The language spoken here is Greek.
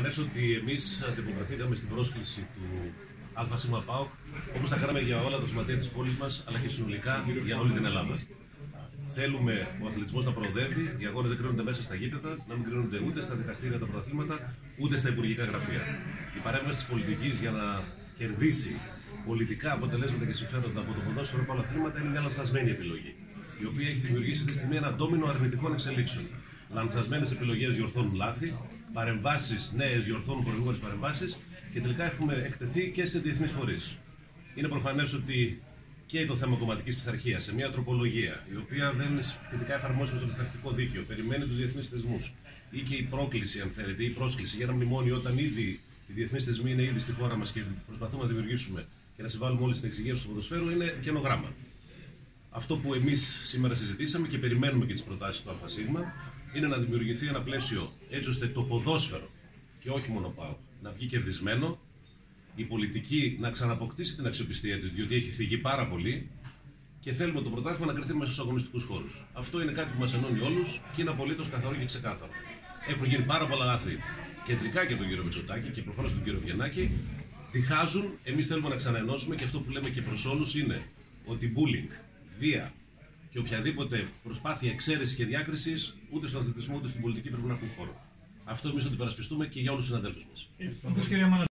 προφανές ότι εμείς αντιποκριθήκαμε στην πρόσκληση του ΑΣ ΠΑΟΚ όπως τα κάναμε για όλα τα σωματεία της πόλης μας, αλλά και συνολικά για όλη την Ελλάδα. Θέλουμε ο αθλητισμός να προοδεύει, οι αγώνες δεν κρίνονται μέσα στα γήπεδα, να μην κρίνονται ούτε στα δικαστήρια τα πρωταθλήματα, ούτε στα υπουργικά γραφεία. Η παρέμβαση της πολιτικής για να κερδίσει πολιτικά αποτελέσματα και συμφέροντα από το ποδόσφαιρο από άλλα αθλήματα είναι μια λανθασμένη επιλογή, η οποία έχει δημιουργήσει αυτή τη στιγμή ένα ντόμινο αρνητικών εξελίξεων. Λανθασμένες επιλογές διορθώνουν λάθη, παρεμβάσεις νέες διορθώνουν προηγούμενες παρεμβάσεις και τελικά έχουμε εκτεθεί και σε διεθνείς φορείς. Είναι προφανές ότι και το θέμα κομματικής πειθαρχίας σε μια τροπολογία η οποία δεν είναι σχετικά εφαρμόσιμη στο πειθαρχικό δίκαιο, περιμένει τους διεθνείς θεσμούς ή και η πρόκληση, αν θέλετε, ή η πρόσκληση για ένα μνημόνιο όταν ήδη οι διεθνείς θεσμοί είναι ήδη στη χώρα μας και προσπαθούμε να δημιουργήσουμε και να συμβάλλουμε όλοι στην εξηγήρωση του ποδοσφαίρου είναι καινογράμμα. Αυτό που εμείς σήμερα συζητήσαμε και περιμένουμε και τις προτάσεις του ΑΣ είναι να δημιουργηθεί ένα πλαίσιο έτσι ώστε το ποδόσφαιρο και όχι μόνο πάω να βγει κερδισμένο, η πολιτική να ξαναποκτήσει την αξιοπιστία της, διότι έχει φύγει πάρα πολύ και θέλουμε το πρωτάθλημα να κρυθεί μέσα στους αγωνιστικούς χώρους. Αυτό είναι κάτι που μας ενώνει όλους και είναι απολύτως καθαρό και ξεκάθαρο. Έχουν γίνει πάρα πολλά λάθη κεντρικά και τον κύριο Μητσοτάκη και προφανώς τον κύριο Βιενάκη. Διχάζουν, εμείς θέλουμε να ξαναενώσουμε και αυτό που λέμε και προς όλους είναι ότι bullying, βία και οποιαδήποτε προσπάθεια εξαίρεσης και διάκρισης ούτε στον αθλητισμό ούτε στην πολιτική πρέπει να έχουν χώρο. Αυτό εμείς θα το υπερασπιστούμε και για όλους τους συναδέλφους μας.